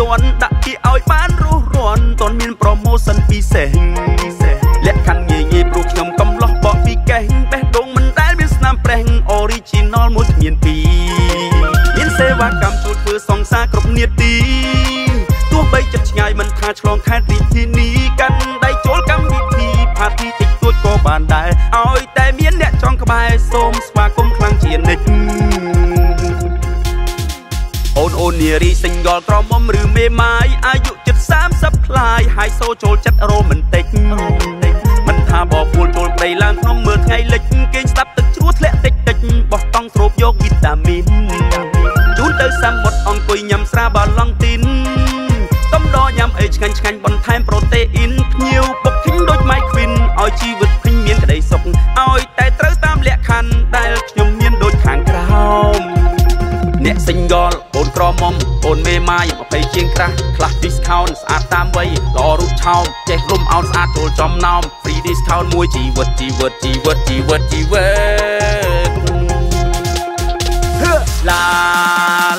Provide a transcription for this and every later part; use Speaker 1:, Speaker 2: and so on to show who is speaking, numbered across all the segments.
Speaker 1: តន់ដាក់ពាក្យឲ្យបានរស់រាន់តន់មាន promotion ពិសេសលក្ខខណ្ឌងាយងាយព្រោះខ្ញុំកំឡោះបោះពីកេះបេះដូងមិនដែលមានស្នាមប្រេះ original មួយគ្មានពីរមានសេវាកម្មជួយធ្វើសង្សារគ្រប់នាទីទោះបីចិត្តឆ្ងាយមិនថាឆ្លងខេត្តរាជធានីកាន់ដៃចូលកម្មវិធី party តិចតួចក៏បានដែរឲ្យតែមានអ្នកចង់ក្បែរសូមស្វាគមន៍ខ្លាំងជានិច្ច នអូននារីសិង្ហលក្រមុំឬមេម៉ាយអាយុជិត30ផ្លាយហើយសូចូលចិត្តរ៉ូមែនទិកមិនថាបបួលចូលព្រៃឡើងក្នុងមើលថ្ងៃលិចគេងស្ដាប់ទឹកជ្រោះធ្លាក់តិចតិចបោះតង់ស្រូបយកវីតាមីនជូនទៅសាំមុតអង្គុយញ៉ាំស្រាបាឡង់ទីនតំដញ៉ាំអីឆ្ងាញ់ឆ្ងាញ់បន្ថែមប្រូតេអ៊ីន ខ្លះ discount ស្អាតតាមវ័យល្អរូបឆោមចេះរុំអោនស្អាតចូលចំណោម free discount មួយជីវិតជីវិតជីវិតជីវិតជីវិតឡា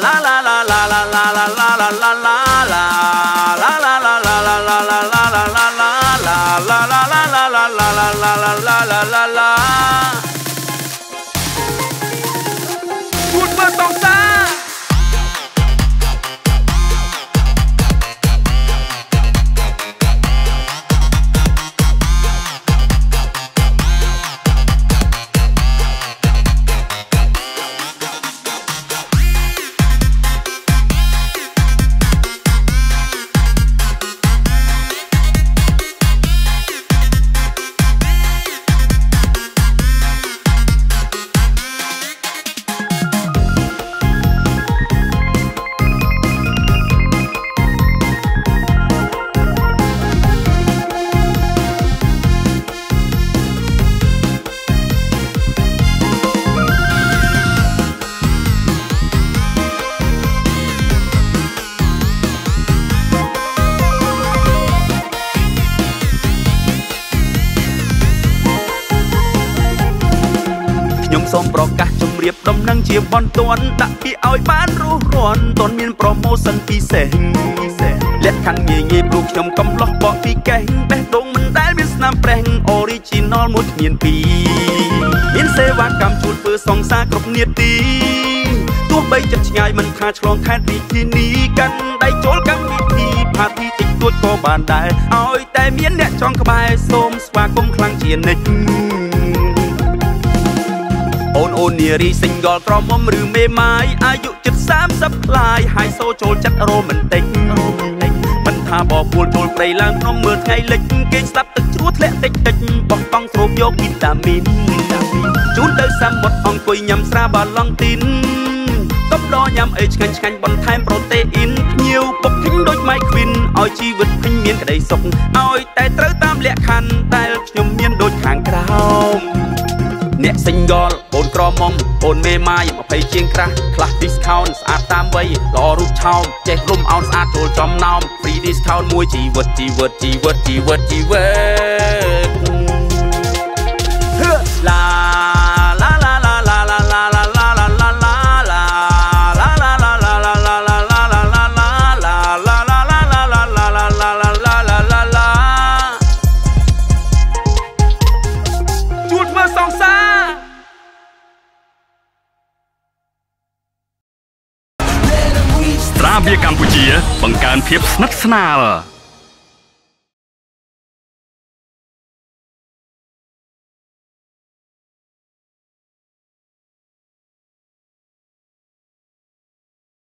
Speaker 1: ឡាឡាឡាឡាឡាឡាឡាឡាឡាឡាឡាឡាឡា ប្រកាសជម្រាបដំណឹងជាបន្ទាន់ដាក់ពីឲ្យបានរស់រាន់តនមានប្រូម៉ូសិនពិសេសលក្ខខណ្ឌងាយងាយព្រោះខ្ញុំកំឡោះបកពីកេះបេះដូងមិនដែលមានស្នាមប្រេះ original មួយគ្មានពីរមានសេវាកម្មជួលធ្វើសង្សារគ្រប់នាទីទោះបីចិត្តឆ្ងាយមិនថាឆ្លងខេត្តរាជធានីកាន់ដៃចូលកម្មវិធីផាទីតិចតួចក៏បានដែរឲ្យតែមានអ្នកចង់ក្បែរសូមស្វាគមន៍ខ្លាំងជានិច្ច អូនអូននារីសិង្ហលក្រមុំឬមេម៉ាយអាយុជិត30ផ្លាយហើយសូចូលចិត្តរ៉ូមែនទិកមិនថាបបួលចូលព្រៃឡើងក្នុងមើលថ្ងៃលិចគេងស្ដាប់ទឹកជ្រោះធ្លាក់តិចតិចបោះតង់ស្រូបយកវីតាមីនជូនទៅសាំមុតអង្គុយញ៉ាំស្រាបាឡង់ទីនកំដរញ៉ាំអីឆ្ងាញ់ឆ្ងាញ់បន្ថែមប្រូតេអ៊ីនភ្ញៀវពុកឃីងដូចម៉ៃខ្វីនឲ្យជីវិតឃើញមានក្តីសុខឲ្យតែត្រូវតាមលក្ខខណ្ឌដែលខ្ញុំមានដូចខាងក្រោមអ្នកសិង្ហល អូនក្រមុំអូនមេម៉ាយ20ជាងក្រាស់ខ្លះ discount ស្អាតតាមវ័យល្អរូបឆោមចេះរុំអោនស្អាតចូលចំណោម free discount មួយជីវិតជីវិតជីវិតជីវិតជីវិត
Speaker 2: ត្រាបៀរកម្ពុជា បង្កើនភាពស្និទ្ធស្នាល